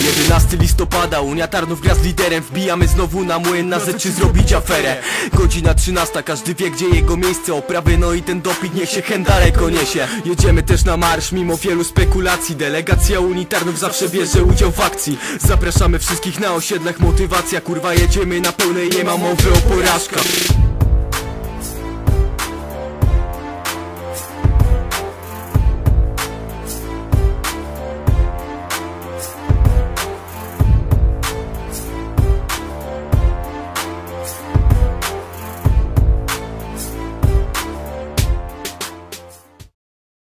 13 listopada, Unia Tarnów gra z liderem. Wbijamy znowu na młyn na rzecz zrobić aferę. Godzina 13, każdy wie gdzie jego miejsce. Oprawy no i ten doping niech się hen daleko niesie Jedziemy też na marsz mimo wielu spekulacji. Delegacja Unii Tarnów zawsze bierze udział w akcji. Zapraszamy wszystkich na osiedlach, motywacja Kurwa jedziemy na pełnej, nie ma mowy o porażkach.